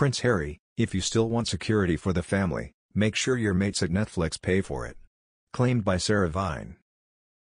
Prince Harry, if you still want security for the family, make sure your mates at Netflix pay for it. Claimed by Sarah Vine.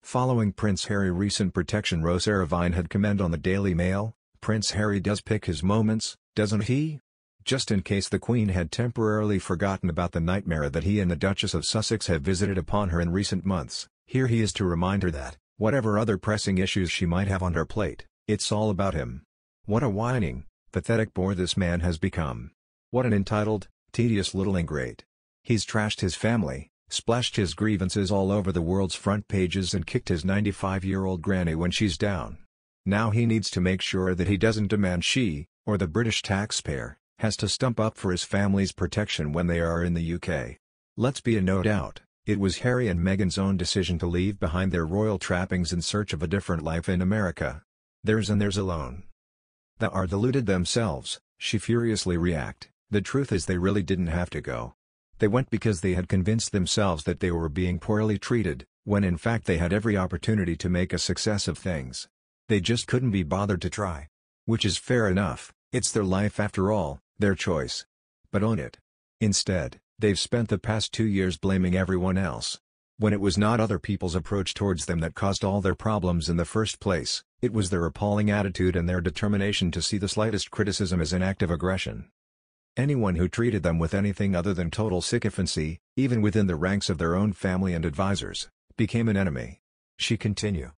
Following Prince Harry recent protection row Sarah Vine had commented on the Daily Mail, Prince Harry does pick his moments, doesn't he? Just in case the Queen had temporarily forgotten about the nightmare that he and the Duchess of Sussex have visited upon her in recent months, here he is to remind her that, whatever other pressing issues she might have on her plate, it's all about him. What a whining, pathetic bore this man has become. What an entitled, tedious little ingrate. He's trashed his family, splashed his grievances all over the world's front pages and kicked his 95-year-old granny when she's down. Now he needs to make sure that he doesn't demand she, or the British taxpayer, has to stump up for his family's protection when they are in the UK. Let's be a no doubt, it was Harry and Meghan's own decision to leave behind their royal trappings in search of a different life in America. Theirs and theirs alone. They are deluded themselves, she furiously react, the truth is they really didn't have to go. They went because they had convinced themselves that they were being poorly treated, when in fact they had every opportunity to make a success of things. They just couldn't be bothered to try. Which is fair enough, it's their life after all, their choice. But own it. Instead, they've spent the past two years blaming everyone else. When it was not other people's approach towards them that caused all their problems in the first place, it was their appalling attitude and their determination to see the slightest criticism as an act of aggression. Anyone who treated them with anything other than total sycophancy, even within the ranks of their own family and advisors, became an enemy. She continue.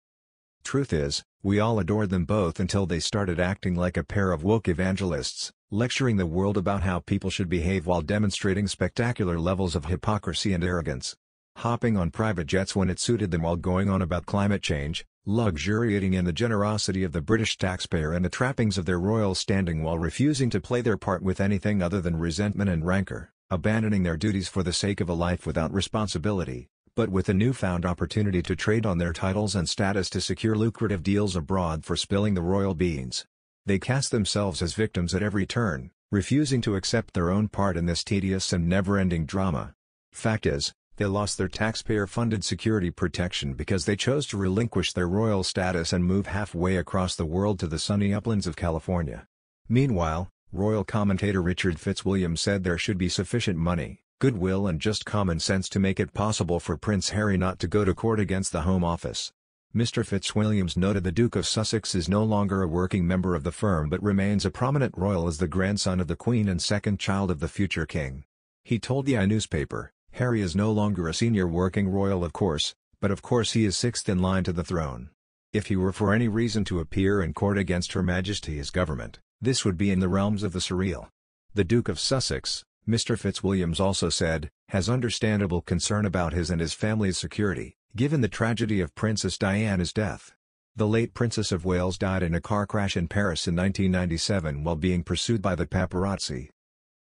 Truth is, we all adored them both until they started acting like a pair of woke evangelists, lecturing the world about how people should behave while demonstrating spectacular levels of hypocrisy and arrogance. Hopping on private jets when it suited them while going on about climate change, luxuriating in the generosity of the British taxpayer and the trappings of their royal standing while refusing to play their part with anything other than resentment and rancor, abandoning their duties for the sake of a life without responsibility, but with a newfound opportunity to trade on their titles and status to secure lucrative deals abroad for spilling the royal beans. They cast themselves as victims at every turn, refusing to accept their own part in this tedious and never-ending drama. Fact is, they lost their taxpayer-funded security protection because they chose to relinquish their royal status and move halfway across the world to the sunny uplands of California. Meanwhile, royal commentator Richard Fitzwilliams said there should be sufficient money, goodwill and just common sense to make it possible for Prince Harry not to go to court against the Home Office. Mr. Fitzwilliams noted the Duke of Sussex is no longer a working member of the firm but remains a prominent royal as the grandson of the Queen and second child of the future king. He told the I newspaper, Harry is no longer a senior working royal of course, but of course he is sixth in line to the throne. If he were for any reason to appear in court against Her Majesty's government, this would be in the realms of the surreal. The Duke of Sussex, Mr. Fitzwilliams also said, has understandable concern about his and his family's security, given the tragedy of Princess Diana's death. The late Princess of Wales died in a car crash in Paris in 1997 while being pursued by the paparazzi.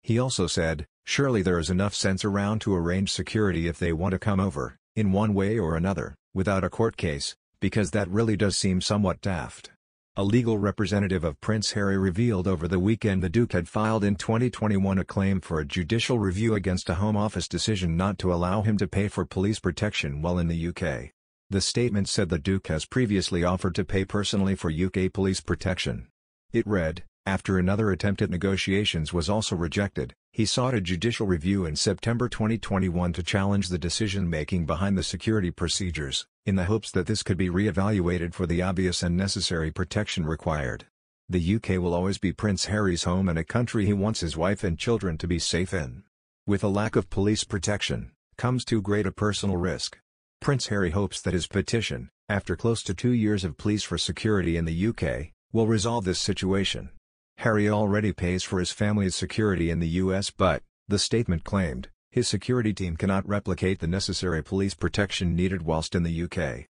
He also said, Surely there is enough sense around to arrange security if they want to come over, in one way or another, without a court case, because that really does seem somewhat daft. A legal representative of Prince Harry revealed over the weekend the Duke had filed in 2021 a claim for a judicial review against a Home Office decision not to allow him to pay for police protection while in the UK. The statement said the Duke has previously offered to pay personally for UK police protection. It read, after another attempt at negotiations was also rejected, he sought a judicial review in September 2021 to challenge the decision-making behind the security procedures, in the hopes that this could be re-evaluated for the obvious and necessary protection required. The UK will always be Prince Harry's home and a country he wants his wife and children to be safe in. With a lack of police protection, comes too great a personal risk. Prince Harry hopes that his petition, after close to two years of pleas for security in the UK, will resolve this situation. Harry already pays for his family's security in the U.S. but, the statement claimed, his security team cannot replicate the necessary police protection needed whilst in the UK.